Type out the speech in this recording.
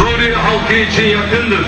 Suriye halkı için yakındır.